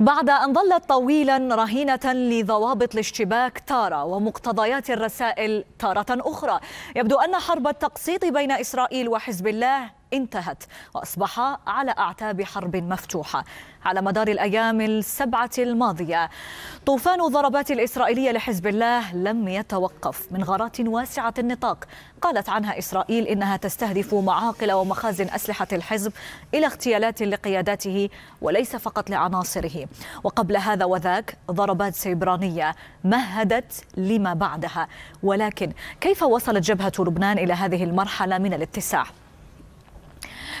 بعد أن ظلت طويلا رهينة لضوابط الاشتباك تارة ومقتضيات الرسائل تارة أخرى. يبدو أن حرب التقسيط بين إسرائيل وحزب الله انتهت وأصبح على أعتاب حرب مفتوحة على مدار الأيام السبعة الماضية. طوفان الضربات الإسرائيلية لحزب الله لم يتوقف من غارات واسعة النطاق. قالت عنها إسرائيل إنها تستهدف معاقل ومخازن أسلحة الحزب إلى اغتيالات لقياداته وليس فقط لعناصره. وقبل هذا وذاك ضربات سيبرانية مهدت لما بعدها. ولكن كيف وصلت جبهة لبنان إلى هذه المرحلة من الاتساع؟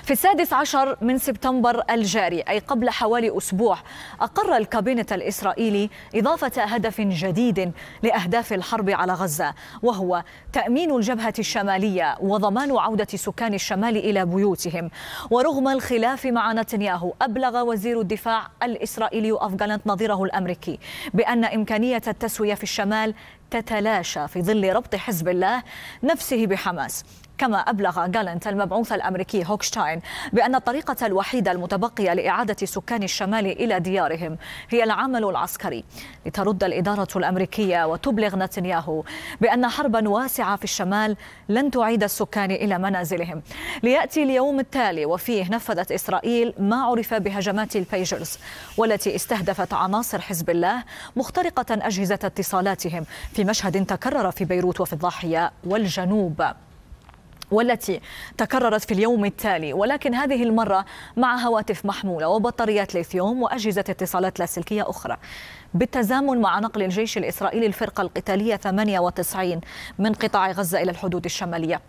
في السادس عشر من سبتمبر الجاري أي قبل حوالي أسبوع أقر الكابينة الإسرائيلي إضافة هدف جديد لأهداف الحرب على غزة وهو تأمين الجبهة الشمالية وضمان عودة سكان الشمال إلى بيوتهم. ورغم الخلاف مع نتنياهو أبلغ وزير الدفاع الإسرائيلي أفغانت نظيره الأمريكي بأن إمكانية التسوية في الشمال تتلاشى في ظل ربط حزب الله نفسه بحماس. كما أبلغ جالنت المبعوث الأمريكي هوكشتاين بأن الطريقة الوحيدة المتبقية لإعادة سكان الشمال إلى ديارهم هي العمل العسكري. لترد الإدارة الأمريكية وتبلغ نتنياهو بأن حربا واسعة في الشمال لن تعيد السكان إلى منازلهم. ليأتي اليوم التالي وفيه نفذت إسرائيل ما عرف بهجمات البيجرز والتي استهدفت عناصر حزب الله مخترقة أجهزة اتصالاتهم في مشهد تكرر في بيروت وفي الضاحية والجنوب. والتي تكررت في اليوم التالي. ولكن هذه المرة مع هواتف محمولة وبطاريات ليثيوم وأجهزة اتصالات لاسلكية أخرى. بالتزامن مع نقل الجيش الإسرائيلي الفرقة القتالية 98 من قطاع غزة إلى الحدود الشمالية.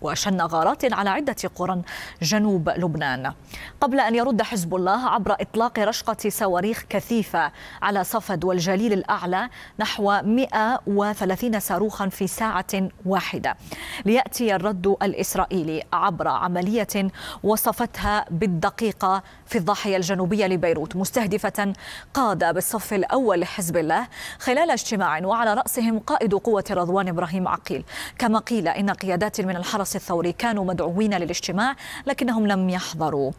وشن غارات على عدة قرى جنوب لبنان. قبل أن يرد حزب الله عبر إطلاق رشقة صواريخ كثيفة على صفد والجليل الأعلى نحو 130 صاروخا في ساعة واحدة. ليأتي الرد الإسرائيلي عبر عملية وصفتها بالدقيقة في الضاحية الجنوبية لبيروت. مستهدفة قادة بالصف الأول لحزب الله خلال اجتماع وعلى رأسهم قائد قوة رضوان إبراهيم عقيل. كما قيل إن قيادات من الحرس الثوري كانوا مدعوين للاجتماع لكنهم لم يحضروا.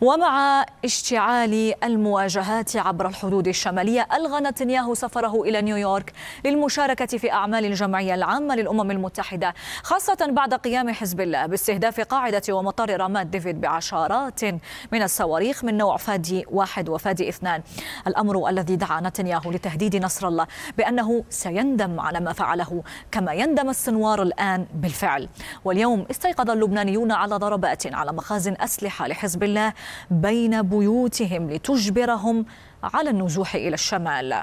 ومع اشتعال المواجهات عبر الحدود الشمالية ألغى نتنياهو سفره إلى نيويورك للمشاركة في أعمال الجمعية العامة للأمم المتحدة خاصة بعد قيام حزب الله باستهداف قاعدة ومطار رامات ديفيد بعشرات من الصواريخ من نوع فادي واحد وفادي اثنان. الأمر الذي دعا نتنياهو لتهديد نصر الله بأنه سيندم على ما فعله كما يندم السنوار الآن بالفعل. واليوم استيقظ اللبنانيون على ضربات على مخازن أسلحة لحزب الله بين بيوتهم لتجبرهم على النزوح إلى الشمال.